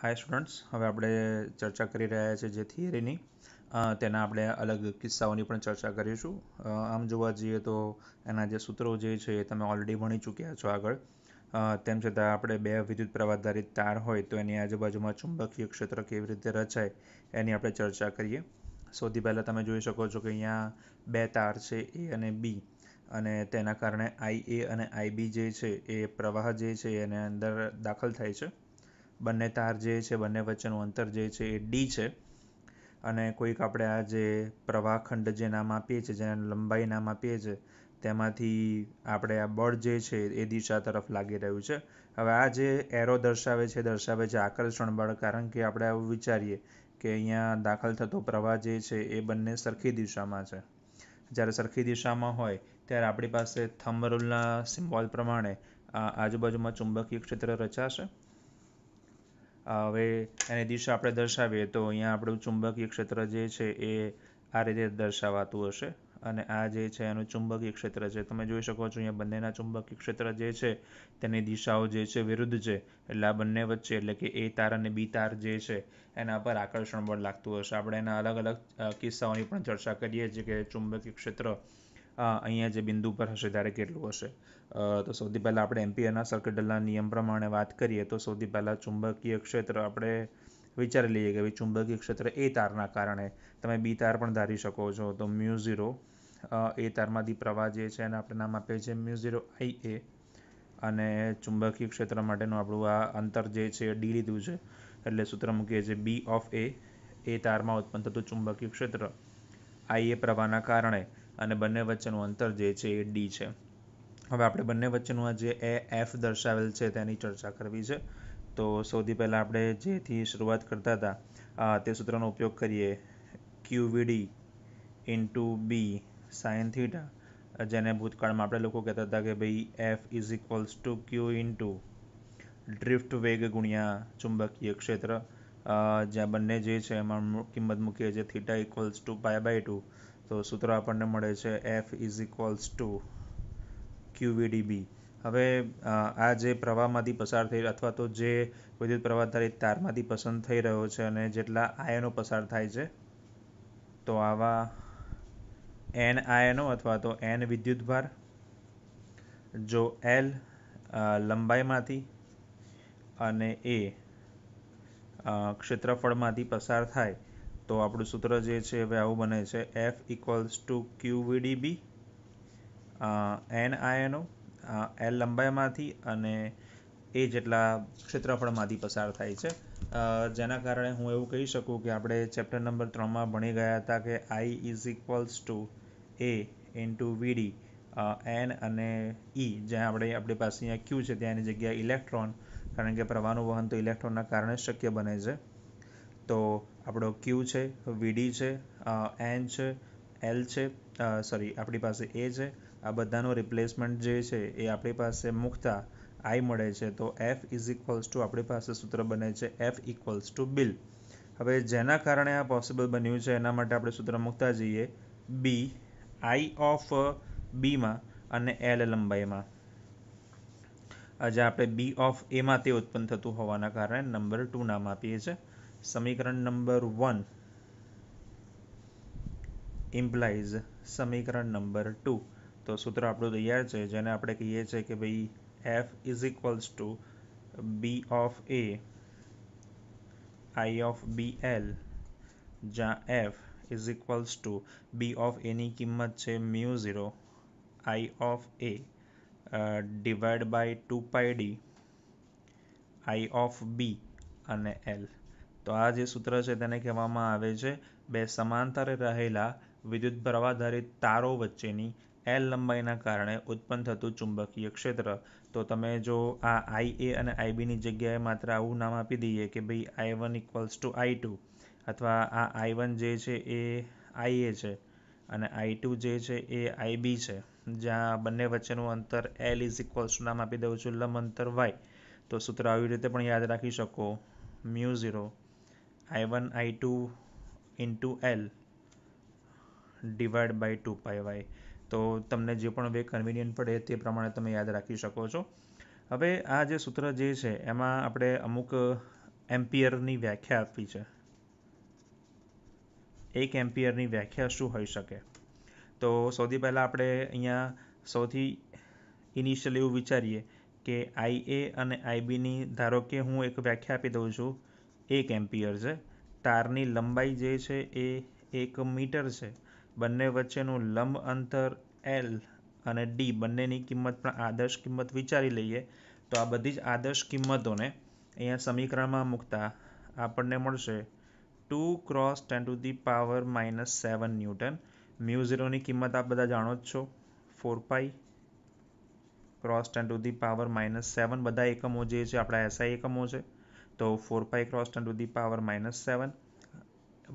હાય students હવે આપણે ચર્ચા કરી રહ્યા છીએ જે થિયરીની તેના આપણે અલગ કિસ્સાઓની પણ ચર્ચા કરીશું. આમ જોવા જઈએ તો એના જે સૂત્રો જે છે એ તમે ઓલરેડી ભણી ચૂક્યા છો આગળ. તેમ છતાં આપણે બે વિદ્યુત પ્રવાહધારિત તાર હોય તો એની આજુબાજુમાં ચુંબકીય ક્ષેત્ર કેવી રીતે રચાય એની આપણે ચર્ચા કરીએ. સૌથી પહેલાં તમે જોઈ શકો છો કે અહીંયા બે તાર છે, એ અને બી. અને તેના કારણે આઈ એ અને આઈ બી જે છે એ પ્રવાહ જે છે એને અંદર દાખલ થાય છે. બંને તાર જે છે, બંને વચ્ચેનું અંતર જે છે એ ડી છે. અને કોઈક આપણે આ જે પ્રવાહખંડ જે નામ આપીએ છીએ, જેને લંબાઈ નામ આપીએ છીએ, તેમાંથી આપણે આ બળ જે છે એ દિશા તરફ લાગી રહ્યું છે. હવે આ જે એરો દર્શાવે છે દર્શાવે છે આકર્ષણ બળ, કારણ કે આપણે આવું વિચારીએ કે અહીંયા દાખલ થતો પ્રવાહ જે છે એ બંને સરખી દિશામાં છે. જ્યારે સરખી દિશામાં હોય, ત્યારે આપણી પાસે થંબ સિમ્બોલ પ્રમાણે આજુબાજુમાં ચુંબકીય ક્ષેત્ર રચાશે. હવે એની દિશા આપણે દર્શાવીએ તો અહીંયા આપણું ચુંબકીય ક્ષેત્ર જે છે એ આ રીતે દર્શાવાતું હશે. અને આ જે છે એનું ચુંબકીય ક્ષેત્ર છે. તમે જોઈ શકો છો અહીંયા બંનેના ચુંબકીય ક્ષેત્ર જે છે તેની દિશાઓ જે છે વિરુદ્ધ છે. એટલે આ બંને વચ્ચે એટલે કે એ તાર અને બી તાર જે છે એના પર આકર્ષણ બળ લાગતું હશે. આપણે એના અલગ અલગ કિસ્સાઓની પણ ચર્ચા કરીએ છીએ કે ચુંબકીય ક્ષેત્ર અહીંયા જે બિંદુ પર હશે ત્યારે કેટલું હશે? તો સૌથી પહેલાં આપણે એમ્પિયરના સર્કિટલના નિયમ પ્રમાણે વાત કરીએ તો સૌથી પહેલાં ચુંબકીય ક્ષેત્ર આપણે વિચારી લઈએ કે ભાઈ ચુંબકીય ક્ષેત્ર એ તારના કારણે તમે બી તાર પણ ધારી શકો છો. તો મ્યુ ઝીરો એ તારમાંથી પ્રવાહ જે છે એને આપણે નામ આપીએ છીએ મ્યુ ઝીરો આઈ એ અને ચુંબકીય ક્ષેત્ર માટેનું આપણું આ અંતર જે છે એ ડી લીધું છે. એટલે સૂત્ર મૂકીએ છીએ બી ઓફ એ એ તારમાં ઉત્પન્ન થતું ચુંબકીય ક્ષેત્ર આઈ એ પ્રવાહના કારણે. અને બંને વચ્ચેનું અંતર જે છે એ ડી છે. હવે આપણે બંને વચ્ચેનું આ જે એ એફ દર્શાવેલ છે તેની ચર્ચા કરવી છે. તો સૌથી પહેલાં આપણે જેથી શરૂઆત કરતા હતા તે સૂત્રનો ઉપયોગ કરીએ. Q V D into B sine theta જેને ભૂતકાળમાં આપણે લોકો કહેતા હતા કે ભાઈ F is equals to Q into drift વેગ ગુણ્યા ચુંબકીય ક્ષેત્ર. જ્યાં બંને જે છે એમાં કિંમત મૂકીએ છીએ theta equals to pi by two તો સૂત્ર આપણને મળે છે F is equals to QVDB હવે આ જે પ્રવાહમાંથી પસાર થઈ અથવા તો જે વિદ્યુત પ્રવાહ ધારિત તારમાંથી પસંદ થઈ રહ્યો છે અને જેટલા આયનો પસાર થાય છે, તો આવા એન આયનો અથવા તો એન વિદ્યુતભાર, જો એલ લંબાઈમાંથી અને એ ક્ષેત્રફળમાંથી પસાર થાય તો આપણું સૂત્ર જે છે, હવે આવું બને છે. F equals to Q VDB N આયનો એલ લંબાઈમાંથી અને એ જેટલા ક્ષેત્રફળમાંથી પસાર થાય છે. જેના કારણે હું એવું કહી શકું કે આપણે ચેપ્ટર નંબર ત્રણમાં ભણી ગયા હતા કે I is equals to A into VD N અને ઈ જ્યાં આપણે આપણી પાસે અહીંયા ક્યુ છે ત્યાંની જગ્યાએ ઇલેક્ટ્રોન, કારણ કે પ્રવાહનું વહન તો ઇલેક્ટ્રોનના કારણે શક્ય બને છે. તો આપણો ક્યુ છે વીડી છે એન છે એલ છે સોરી આપણી પાસે એ છે. આ બધાનો રિપ્લેસમેન્ટ જે છે એ આપણી પાસે મૂકતા આઈ મળે છે. તો એફ ઇઝ ઇક્વલ્સ ટુ આપણી પાસે સૂત્ર બને છે એફ ઇક્વલ્સ ટુ બિલ હવે જેના કારણે આ પોસિબલ બન્યું છે એના માટે આપણે સૂત્ર મૂકતા જઈએ. બી આઈ ઓફ બીમાં અને એલ લંબાઈમાં. આજે આપણે બી ઓફ એમાં તે ઉત્પન્ન થતું હોવાના કારણે નંબર ટુ નામ આપીએ છીએ. સમીકરણ નંબર વન ઇમ્પ્લાઇઝ સમીકરણ નંબર ટુ. તો સૂત્ર આપણું તૈયાર છે, જેને આપણે કહીએ છીએ કે ભાઈ F is equals to B of A I of B L જ્યાં F is equals to B of એની કિંમત છે mu zero I of A divide by two pi D I of B અને એલ તો આ જે સૂત્ર છે તેને કહેવામાં આવે છે, બે સમાંતરે રહેલા વિદ્યુત પ્રવાહધારિત તારો વચ્ચેની એલ લંબાઈના કારણે ઉત્પન્ન થતું ચુંબકીય ક્ષેત્ર. તો તમે જો આ આઈ એ અને આઈ બીની જગ્યાએ માત્ર આવું નામ આપી દઈએ કે ભાઈ I one equals to I two અથવા આ આઈ વન જે છે એ આઈ એ છે અને આઈ ટુ જે છે એ આઈ બી છે, જ્યાં બંને વચ્ચેનું અંતર એલ ઇઝ ઇક્વલ્સ ટુ નામ આપી દઉં છું લંબ અંતર વાય તો સૂત્ર આવી રીતે પણ યાદ રાખી શકો. Mu zero I one I two into L divide by two pi Y તો તમને જે પણ વે કન્વિનિયન્ટ પડે તે પ્રમાણે તમે યાદ રાખી શકો છો. હવે આ જે સૂત્ર જે છે, એમાં આપણે અમુક એમ્પિયરની વ્યાખ્યા આપવી છે. એક એમ્પિયરની વ્યાખ્યા શું હોઈ શકે? તો સૌથી પહેલાં આપણે અહીંયા સૌથી ઇનિશિયલ એવું વિચારીએ કે આઈ એ અને આઈબીની ધારો કે હું એક વ્યાખ્યા આપી દઉં છું એક એમ્પિયર છે. તારની લંબાઈ જે છે એ એક મીટર છે. બંને વચ્ચેનું લંબ અંતર એલ અને ડી બંનેની કિંમત પણ આદર્શ કિંમત વિચારી લઈએ તો આ બધી જ આદર્શ કિંમતોને અહીંયા સમીકરણમાં મૂકતા આપણને મળશે two cross ten to the power minus seven newton. Mu ઝીરોની કિંમત આપ બધા જાણો જ છો. Four pi cross ten to the power minus seven. બધા એકમો જે છે, આપણા એસઆઈ એકમો છે. તો four pi cross ten to the power minus seven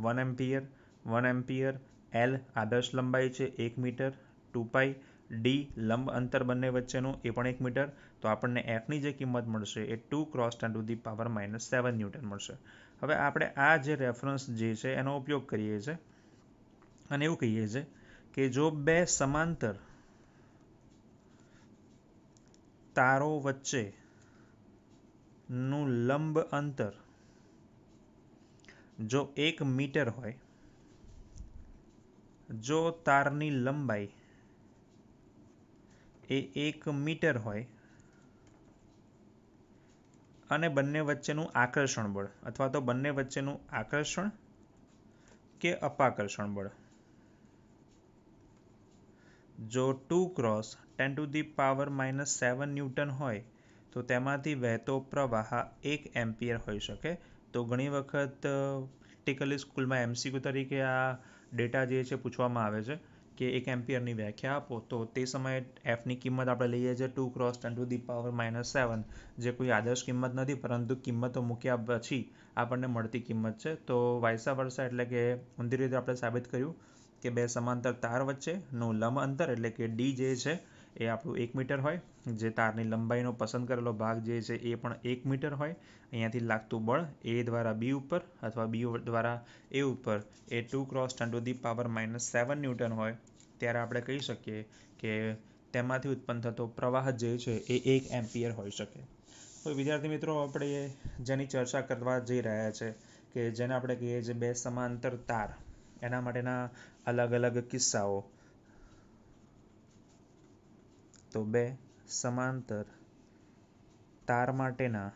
one ampere one ampere L આદર્શ લંબાઈ છે એક મીટર ટુ પાઈ ડી લંબ અંતર બંને વચ્ચેનું એ પણ એક મીટર, તો આપણને એફની જે કિંમત મળશે એ two cross ten to the power minus seven newton મળશે. હવે આપણે આ જે રેફરન્સ જે છે એનો ઉપયોગ કરીએ છીએ અને એવું કહીએ છીએ કે જો બે સમાંતર તારો વચ્ચે નું લંબ અંતર જો એક મીટર હોય, જો તારની લંબાઈ એ એક મીટર હોય અને બંને વચ્ચેનું આકર્ષણ બળ, અથવા તો બંને વચ્ચેનું આકર્ષણ કે અપાકર્ષણ બળ. જો two cross ten to the power minus seven newton હોય તો તેમાંથી વહેતો પ્રવાહ એક એમ્પિયર હોઈ શકે. તો ઘણી વખત પ્રેક્ટિકલી સ્કૂલમાં એમસીક્યુ તરીકે આ ડેટા જે છે પૂછવામાં આવે છે કે એક એમ્પિયરની વ્યાખ્યા આપો. તો તે સમયે એફની કિંમત આપણે લઈએ છીએ two cross ten to the power minus seven જે કોઈ આદર્શ કિંમત નથી, પરંતુ કિંમતો મૂક્યા પછી આપણને મળતી કિંમત છે. તો વાયસા વર્ષા એટલે કે ઊંધી રીતે આપણે સાબિત કર્યું કે બે સમાંતર તાર વચ્ચેનું લંબ અંતર એટલે કે ડી જે છે એ આપણું એક મીટર હોય. જે તારની લંબાઈનો પસંદ કરેલો ભાગ જે છે એ પણ એક મીટર હોય. અહીંયાથી લાગતું બળ એ દ્વારા બી ઉપર અથવા બી દ્વારા એ ઉપર એ two cross ten to the power minus seven newton હોય. ત્યારે આપણે કહી શકીએ કે તેમાંથી ઉત્પન્ન થતો પ્રવાહ જે છે એ એક એમ્પિયર હોઈ શકે. તો વિદ્યાર્થી મિત્રો, આપણે જેની ચર્ચા કરવા જઈ રહ્યા છે કે જેને આપણે કહીએ છીએ બે સમાંતર તાર, એના માટેના અલગ અલગ કિસ્સાઓ. તો બે સમાંતર તાર માટેના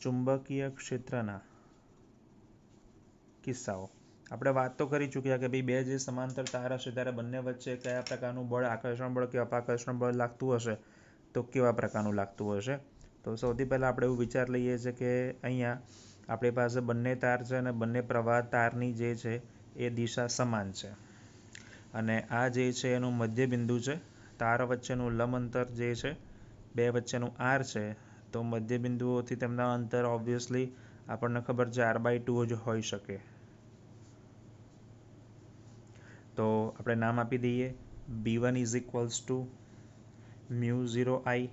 ચુંબકીય ક્ષેત્રના કિસ્સાઓ. આપણે વાત તો કરી ચૂક્યા કે ભાઈ બે જે સમાંતર તાર હશે ત્યારે બંને વચ્ચે કયા પ્રકારનું બળ, આકર્ષણ બળ કે અપાકર્ષણ બળ લાગતું હશે? તો કેવા પ્રકારનું લાગતું હશે? તો સૌથી પહેલાં આપણે એવું વિચાર લઈએ છીએ કે અહીંયા આપણી પાસે બંને તાર છે અને બંને પ્રવાહ તારની જે છે એ દિશા સમાન છે. અને આ જે છે એનું મધ્ય બિંદુ છે, તાર વચ્ચેનું લંબ અંતર જે છે, બે વચ્ચેનું આર છે, તો મધ્ય બિંદુઓથી તેમના અંતર ઓબ્વિયસલી આપણને ખબર છે આર બાય ટુ જ હોઈ શકે. તો આપણે નામ આપી દઈએ. B one is equals to mu zero I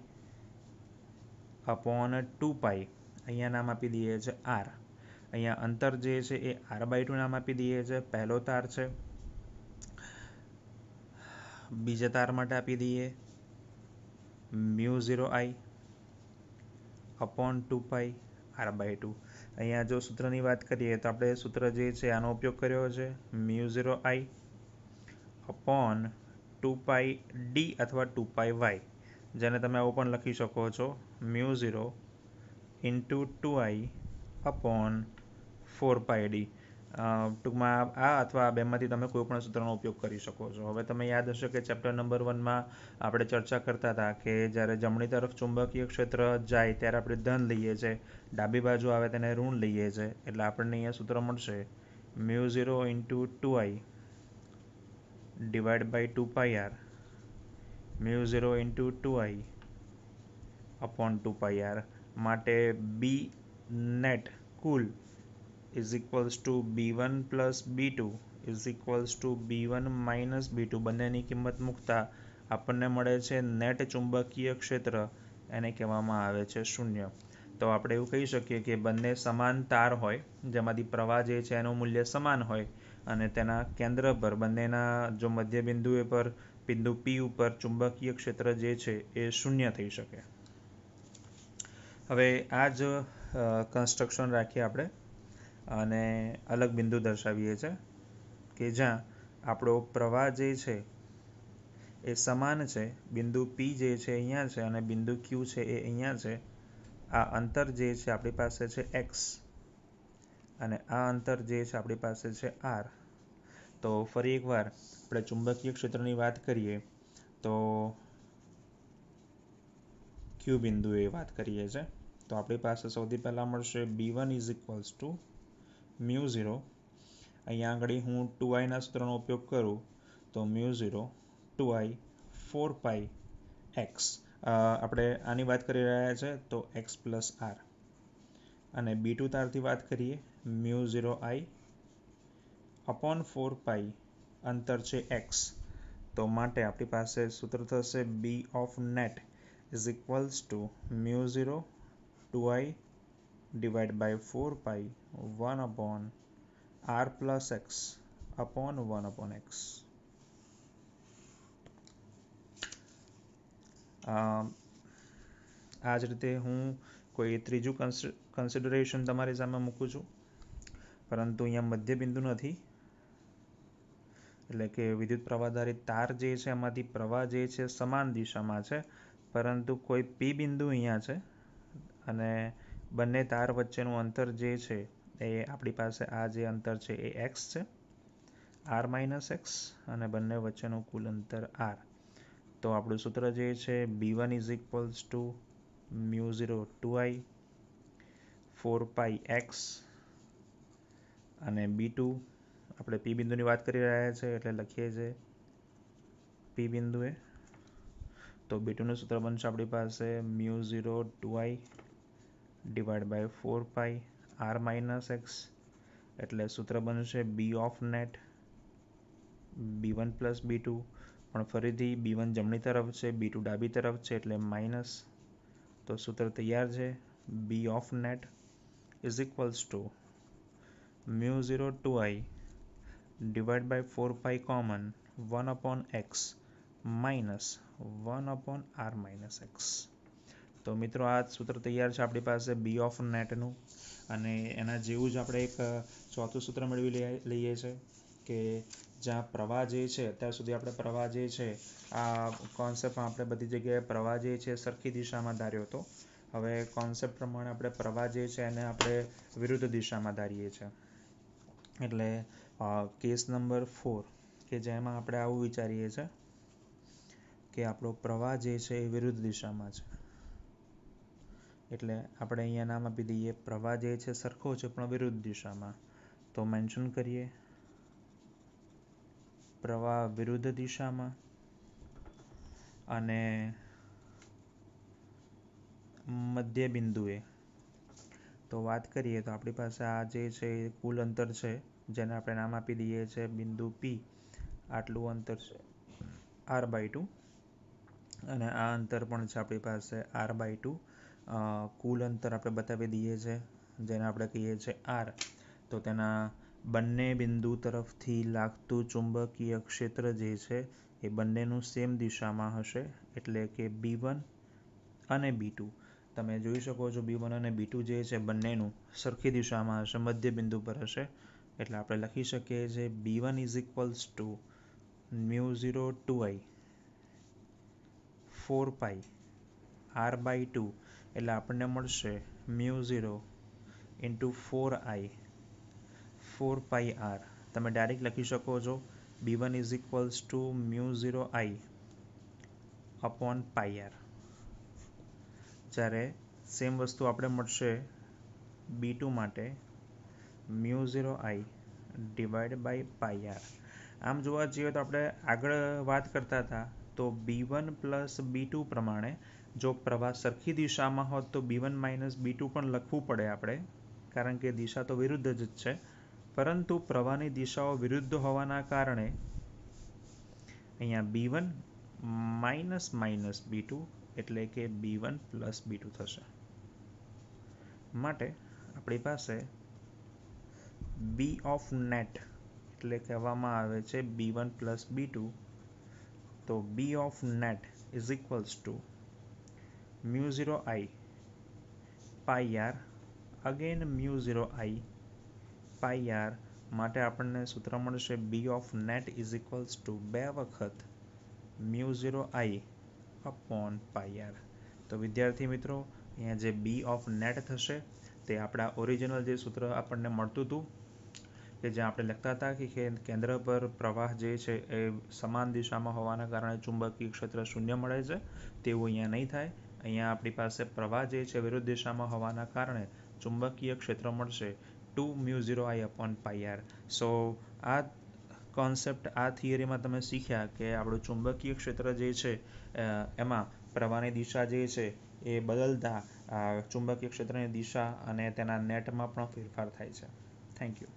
upon two pi અહીંયા નામ આપી દઈએ છે આર. અહીંયા અંતર જે છે એ આર બાય ટુ નામ આપી દઈએ છે. પહેલો તાર છે. બીજા તાર માટે આપી દઈએ. Mu zero I upon two pi R by two. અહીંયા જો સૂત્રની વાત કરીએ તો આપણે સૂત્ર જે છે આનો ઉપયોગ કર્યો છે. Mu zero I upon two pi D અથવા ટુ પાઈ વાય. જેને તમે આવું પણ લખી શકો છો. Mu zero into two I upon four pi D. ટૂંકમાં આ અથવા આ બેમાંથી તમે કોઈ પણ સૂત્રનો ઉપયોગ કરી શકો છો. હવે તમે યાદ હશે કે ચેપ્ટર નંબર વનમાં આપણે ચર્ચા કરતા હતા કે જ્યારે જમણી તરફ ચુંબકીય ક્ષેત્ર જાય ત્યારે આપણે ધન લઈએ છીએ ડાબી બાજુ આવે તેને ઋણ લઈએ છીએ એટલે આપણને અહીંયા સૂત્ર મળશે mu zero into two I divide by two pi R. Mu zero into two I upon two pi R. માટે B net cool is equals to B one plus B two is equals to B one minus B બંનેની કિંમત મૂકતા આપણને મળે છે net ચુંબકીય ક્ષેત્ર, એને કહેવામાં આવે છે શૂન્ય. તો આપણે એવું કહી શકીએ કે બંને સમાન તાર હોય, જેમાંથી પ્રવાહ જે છે એનું મૂલ્ય સમાન હોય, અને તેના કેન્દ્ર પર બંનેના જો મધ્ય બિંદુ પર, બિંદુ પી ઉપર ચુંબકીય ક્ષેત્ર જે છે એ શૂન્ય થઈ શકે. હવે આ જ કન્સ્ટ્રક્શન રાખીએ આપણે. અને અલગ બિંદુ દર્શાવીએ છીએ કે જ્યાં આપણો પ્રવાહ જે છે એ સમાન છે, બિંદુ પી જે છે અહીંયા છે અને બિંદુ ક્યુ છે એ અહીંયા છે. આ અંતર જે છે આપણી પાસે છે એક્સ અને આ અંતર જે છે આપણી પાસે છે આર તો ફરી એકવાર આપણે ચુંબકીય ક્ષેત્રની વાત કરીએ, તો ક્યુ બિંદુએ વાત કરીએ છીએ તો આપણી પાસે સૌથી પહેલાં મળશે B one is equals to mu zero. અહીંયા આગળ હું ટુ આઈના સૂત્રનો ઉપયોગ કરું, તો mu zero two I four pi X. આપણે આની વાત કરી રહ્યા છે, તો એક્સ પ્લસ આર. અને બી ટુ તારથી વાત કરીએ, mu zero I upon four pi અંતર છે એક્સ. તો માટે આપણી પાસે સૂત્ર થશે B of net is equals to mu zero two I divide by four pi one upon R plus X upon one upon X આ જ રીતે હું કોઈ ત્રીજું કન્સિડરેશન તમારી સામે મૂકું છું. પરંતુ અહીંયા મધ્યબિંદુ નથી. એટલે કે વિદ્યુત પ્રવાહધારી તાર જે છે, એમાંથી પ્રવાહ જે છે, સમાન દિશામાં છે. પરંતુ કોઈ પી બિંદુ અહીંયા છે અને બંને તાર વચ્ચેનું અંતર જે છે, એ આપણી પાસે આ જે અંતર છે, એ એક્સ છે. આર માઇનસ એક્સ અને બંને વચ્ચેનું કુલ અંતર આર તો આપણું સૂત્ર જે છે B one is equals to mu zero two I four pi X અને બી ટુ આપણે પી બિંદુની વાત કરી રહ્યા છે, એટલે લખીએ છીએ પી બિંદુએ. તો બી ટુનું સૂત્ર બનશે આપણી પાસે mu zero two I divide by four pi R minus X એટલે સૂત્ર બનશે B of net B one plus B two પણ ફરીથી બી વન જમણી તરફ છે બી ટુ ડાબી તરફ છે, એટલે માઇનસ તો સૂત્ર તૈયાર છે B of net is equals to mu zero two I divide by four pi common one upon X minus one upon R minus X તો મિત્રો, આ સૂત્ર તૈયાર છે આપણી પાસે બી ઓફ નેટનું અને એના જેવું જ આપણે એક ચોથું સૂત્ર મેળવી લઈએ છીએ કે જ્યાં પ્રવાહ જે છે, અત્યાર સુધી આપણે પ્રવાહ જે છે, આ કોન્સેપ્ટમાં આપણે બધી જગ્યાએ પ્રવાહ જે છે, સરખી દિશામાં ધાર્યો હતો. હવે કોન્સેપ્ટ પ્રમાણે આપણે પ્રવાહ જે છે, એને આપણે વિરુદ્ધ દિશામાં ધારીએ છીએ એટલે કેસ નંબર ફોર કે જેમાં આપણે આવું વિચારીએ છીએ કે આપણો પ્રવાહ જે છે, એ વિરુદ્ધ દિશામાં છે. એટલે આપણે અહીંયા નામ આપી દઈએ. પ્રવાહ જે છે સરખો છે, પણ વિરુદ્ધ દિશામાં. તો મેન્શન કરીએ. પ્રવાહ વિરુદ્ધ દિશામાં. અને મધ્ય બિંદુએ. તો વાત કરીએ તો આપણી પાસે આ જે છે કુલ અંતર છે, જેને આપણે નામ આપી દઈએ છે બિંદુ પી આટલું અંતર છે આર બાય ટુ અને આ અંતર પણ છે આપણી પાસે આર બાય ટુ કુલ અંતર આપણે બતાવી દઈએ છીએ જેને આપણે કહીએ છીએ આર તો તેના બંને બિંદુ તરફથી લાગતું ચુંબકીય ક્ષેત્ર જે છે, એ બંનેનું સેમ દિશામાં હશે, એટલે કે બી વન અને બી ટુ તમે જોઈ શકો છો બી વન અને બી ટુ જે છે, બંનેનું સરખી દિશામાં હશે, મધ્ય બિંદુ પર હશે. એટલે આપણે લખી શકીએ છીએ B one is equals to mu zero two I four pi R by two એટલે આપણને મળશે mu zero into four I. Four pi R. તમે ડાયરેક્ટ લખી શકો છો B one is equals to mu zero I upon pi R. જ્યારે same વસ્તુ આપણે મળશે બી ટુ માટે mu zero I divide by pi R. આમ જોવા જઈએ તો આપણે આગળ વાત કરતા હતા તો B one plus B two પ્રમાણે જો પ્રવાહ સરખી દિશામાં હોત તો B one minus B two પણ લખવું પડે આપણે, કારણ કે દિશા તો વિરુદ્ધ જ છે. પરંતુ પ્રવાહની દિશાઓ વિરુદ્ધ હોવાના કારણે અહીંયા B one minus minus B two એટલે કે B one plus B two થશે. માટે આપણી પાસે બી ઓફ નેટ એટલે કહેવામાં આવે છે B one plus B two તો B of net is equals to mu zero I. Pi R. Again mu zero I. Pi R માટે આપણને સૂત્ર મળશે B of net is equals to બે વખત mu zero I upon pi R. તો વિદ્યાર્થી મિત્રો, અહીંયા જે બી ઓફ નેટ થશે, તે આપણા ઓરિજિનલ જે સૂત્ર આપણને મળતું હતું, કે જ્યાં આપણે લખતા હતા કે કેન્દ્ર પર પ્રવાહ જે છે એ સમાન દિશામાં હોવાના કારણે ચુંબકીય ક્ષેત્ર શૂન્ય મળે છે, તેવું અહીંયા નહીં થાય. અહીંયા આપણી પાસે પ્રવાહ જે છે વિરુદ્ધ દિશામાં હોવાના કારણે ચુંબકીય ક્ષેત્ર મળશે two mu zero I upon pi R. So, આ કોન્સેપ્ટ આ થિયરીમાં તમે શીખ્યા કે આપણું ચુંબકીય ક્ષેત્ર જે છે એમાં પ્રવાહની દિશા જે છે એ બદલતા ચુંબકીય ક્ષેત્રની દિશા અને તેના નેટમાં પણ ફેરફાર થાય છે. Thank you